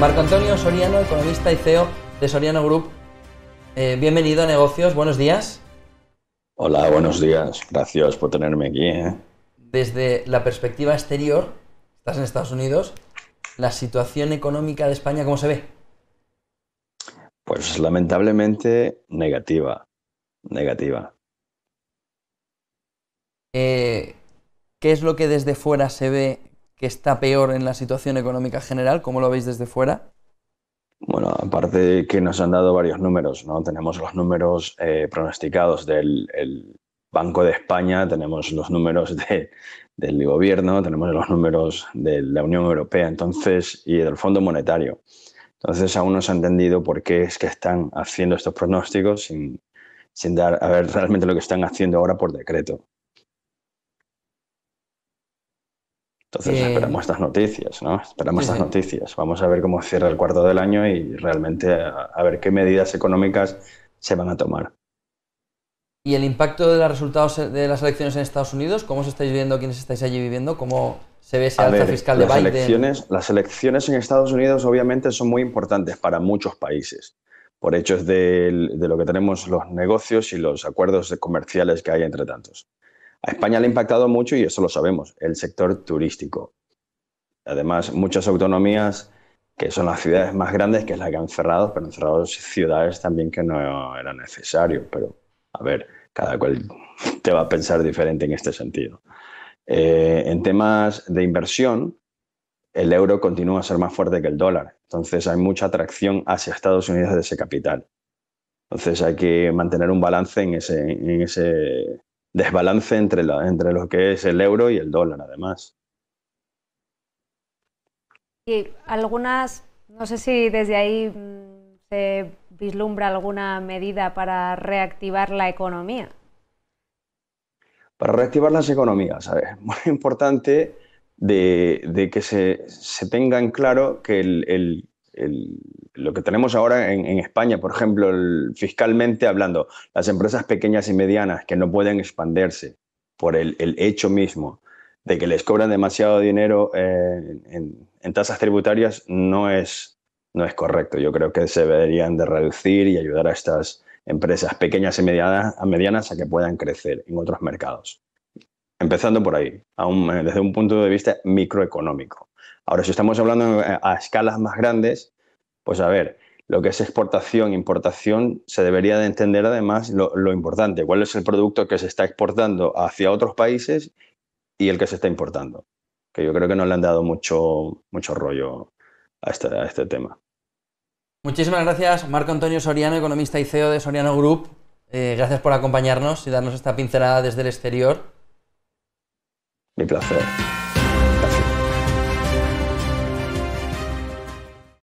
Marco Antonio Soriano, economista y CEO de Soriano Group. Eh, bienvenido a Negocios, buenos días. Hola, buenos días. Gracias por tenerme aquí. ¿eh? Desde la perspectiva exterior, estás en Estados Unidos, ¿la situación económica de España cómo se ve? Pues lamentablemente negativa. Negativa. Eh, ¿Qué es lo que desde fuera se ve que está peor en la situación económica general? ¿Cómo lo veis desde fuera? Bueno, aparte de que nos han dado varios números, ¿no? Tenemos los números eh, pronosticados del Banco de España, tenemos los números del gobierno, tenemos los números de la Unión Europea, entonces, y del Fondo Monetario. Entonces aún no se ha entendido por qué es que están haciendo estos pronósticos sin, sin dar a ver realmente lo que están haciendo ahora por decreto. Entonces eh, esperamos estas noticias, ¿no? Esperamos estas noticias. Vamos a ver cómo cierra el cuarto del año y realmente a, ver qué medidas económicas se van a tomar. ¿Y el impacto de los resultados de las elecciones en Estados Unidos? ¿Cómo os estáis viendo, quiénes estáis allí viviendo? ¿Cómo se ve ese alza fiscal de las Biden? Elecciones, las elecciones en Estados Unidos obviamente son muy importantes para muchos países, por hechos de, de lo que tenemos los negocios y los acuerdos comerciales que hay entre tantos. A España le ha impactado mucho, y eso lo sabemos, el sector turístico. Además, muchas autonomías que son las ciudades más grandes, que es la que han cerrado, pero han cerrado ciudades también que no era necesario. Pero, a ver, cada cual te va a pensar diferente en este sentido. Eh, en temas de inversión, el euro continúa a ser más fuerte que el dólar. Entonces hay mucha atracción hacia Estados Unidos de ese capital. Entonces hay que mantener un balance en ese, en ese desbalance entre, entre lo que es el euro y el dólar, además. Y algunas, no sé si desde ahí mm, se vislumbra alguna medida para reactivar la economía. Para reactivar las economías, a ver, muy importante de, que se, se, tenga en claro que el, lo que tenemos ahora en, España, por ejemplo, fiscalmente hablando, las empresas pequeñas y medianas que no pueden expandirse por el, hecho mismo de que les cobran demasiado dinero eh, en, tasas tributarias, no es, no es correcto. Yo creo que se deberían de reducir y ayudar a estas empresas pequeñas y medianas a, medianas a que puedan crecer en otros mercados. Empezando por ahí, desde un punto de vista microeconómico. Ahora, si estamos hablando a escalas más grandes, pues a ver, lo que es exportación, importación, se debería de entender además lo, importante, cuál es el producto que se está exportando hacia otros países y el que se está importando. Que yo creo que no le han dado mucho, mucho rollo a este, a este tema. Muchísimas gracias, Marco Antonio Soriano, economista y CEO de Soriano Group. Eh, gracias por acompañarnos y darnos esta pincelada desde el exterior. Mi placer.